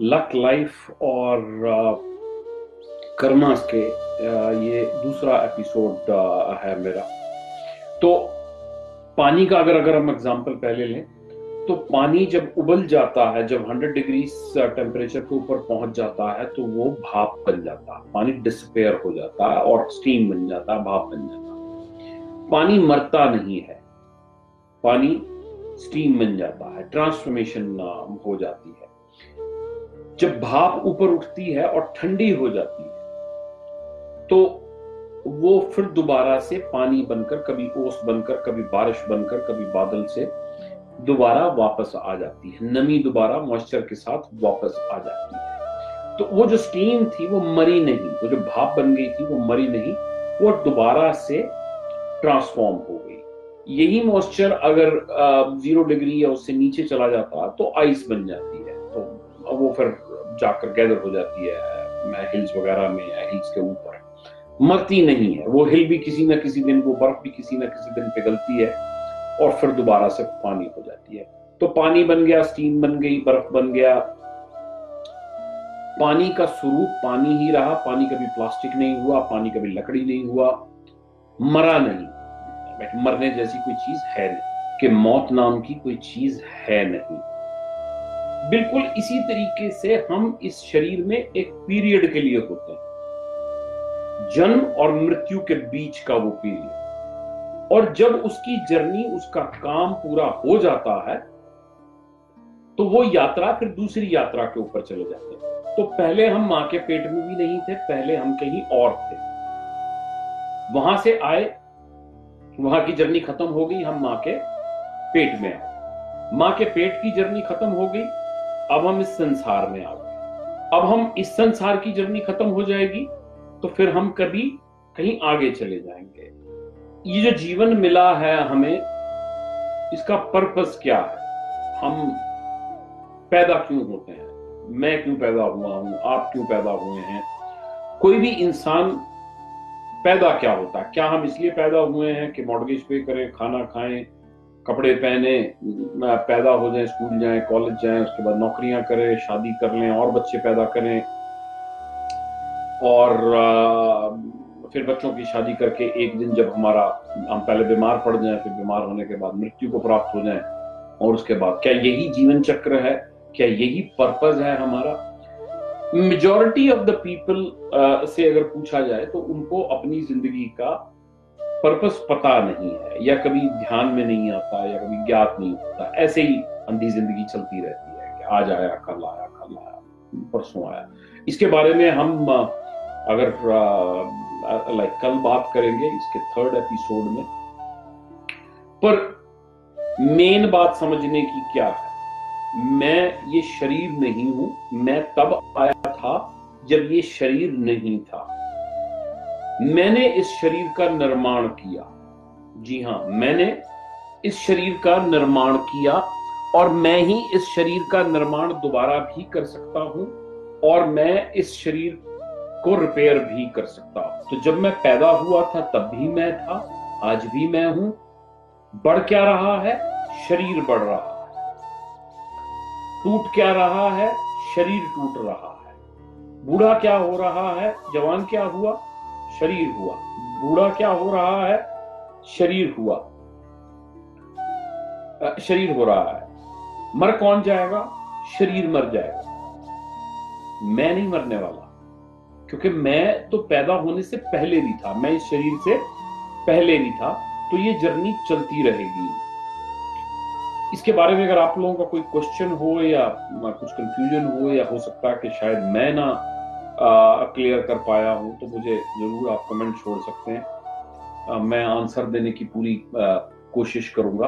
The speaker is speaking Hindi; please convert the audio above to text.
लक लाइफ और कर्मास के ये दूसरा एपिसोड है मेरा। तो पानी का अगर अगर हम एग्जांपल पहले लें तो पानी जब उबल जाता है, जब 100 डिग्री टेम्परेचर के ऊपर पहुँच जाता है तो वो भाप बन जाता है। पानी डिस्पेयर हो जाता है और स्टीम बन जाता है, भाप बन जाता है। पानी मरता नहीं है। पानी स्टीम बन जाता है ट्रांसफॉर्मेशन हो जाती है। जब भाप ऊपर उठती है और ठंडी हो जाती है तो वो फिर दोबारा से पानी बनकर, कभी ओस बनकर, कभी बारिश बनकर, कभी बादल से दोबारा वापस आ जाती है। नमी दोबारा मॉइस्चर के साथ वापस आ जाती है। तो वो जो स्टीम थी, वो मरी नहीं। वो जो भाप बन गई थी, वो मरी नहीं। वो दोबारा से ट्रांसफॉर्म हो गई। यही मॉइस्चर अगर ज़ीरो डिग्री या उससे नीचे चला जाता तो आइस बन जाती है। वो फिर जाकर गैदर हो जाती है हिल्स वगैरह में, या हिल्स के ऊपर। मरती नहीं है। वो हिल भी किसी ना किसी दिन, वो बर्फ़ भी किसी ना किसी दिन पिघलती है और फिर दोबारा से पानी हो जाती है। तो पानी बन गया स्टीम बन गई, बर्फ़ बन गया। पानी का स्वरूप पानी ही रहा। पानी कभी प्लास्टिक नहीं हुआ, पानी कभी लकड़ी नहीं हुआ, मरा नहीं। मरने जैसी कोई चीज़ है नहीं। कि मौत नाम की कोई चीज़ है नहीं। बिल्कुल इसी तरीके से हम इस शरीर में एक पीरियड के लिए होते हैं। जन्म और मृत्यु के बीच का वो पीरियड। और जब उसकी जर्नी, उसका काम पूरा हो जाता है तो वो यात्रा फिर दूसरी यात्रा के ऊपर चले जाते हैं। तो पहले हम माँ के पेट में भी नहीं थे, पहले हम कहीं और थे। वहाँ से आए, वहाँ की जर्नी खत्म हो गई, हम माँ के पेट में आए। माँ के पेट की जर्नी खत्म हो गई अब हम इस संसार में आ गए। अब हम इस संसार की जर्नी खत्म हो जाएगी तो फिर हम कभी कहीं आगे चले जाएँगे। ये जो जीवन मिला है हमें, इसका पर्पस क्या है? हम पैदा क्यों होते हैं? मैं क्यों पैदा हुआ हूँ? आप क्यों पैदा हुए हैं? कोई भी इंसान पैदा क्या होता? है क्या हम इसलिए पैदा हुए हैं कि मॉडगेज पे करें, खाना खाएँ कपड़े पहने पैदा हो जाए, स्कूल जाए कॉलेज जाए, उसके बाद नौकरियाँ करें, शादी कर लें, और बच्चे पैदा करें। और फिर बच्चों की शादी करके एक दिन जब हमारा, हम पहले बीमार पड़ जाए, फिर बीमार होने के बाद मृत्यु को प्राप्त हो जाए, और उसके बाद क्या यही जीवन चक्र है? क्या यही पर्पज है हमारा? मेजोरिटी ऑफ़ द पीपल से अगर पूछा जाए तो उनको अपनी ज़िंदगी का पर्पस पता नहीं है, या कभी ध्यान में नहीं आता, या कभी ज्ञात नहीं होता, ऐसे ही अंधी ज़िंदगी चलती रहती है कि आज आया, कल आया कल आया, परसों आया। इसके बारे में हम, अगर लाइक कल बात करेंगे इसके थर्ड एपिसोड में, पर मेन बात समझने की क्या है? मैं ये शरीर नहीं हूँ, मैं तब आया था जब ये शरीर नहीं था। मैंने इस शरीर का निर्माण किया। जी हाँ, मैंने इस शरीर का निर्माण किया और मैं ही इस शरीर का निर्माण दोबारा भी कर सकता हूँ और मैं इस शरीर को रिपेयर भी कर सकता हूँ। तो जब मैं पैदा हुआ था, तब भी मैं था, आज भी मैं हूँ। बढ़ क्या रहा है? शरीर बढ़ रहा है। टूट क्या रहा है? शरीर टूट रहा है। बूढ़ा क्या हो रहा है? जवान क्या हुआ? शरीर हुआ। बूढ़ा क्या हो रहा है? शरीर हुआ। शरीर हो रहा है। मर कौन जाएगा? शरीर मर जाएगा। मैं नहीं मरने वाला। क्योंकि मैं तो पैदा होने से पहले भी था। मैं इस शरीर से पहले भी था। तो ये जर्नी चलती रहेगी। इसके बारे में अगर आप लोगों का कोई क्वेश्चन हो या कुछ कंफ्यूजन हो या हो सकता है कि शायद मैं ना क्लियर कर पाया हूँ तो मुझे ज़रूर आप कमेंट छोड़ सकते हैं। मैं आंसर देने की पूरी कोशिश करूँगा।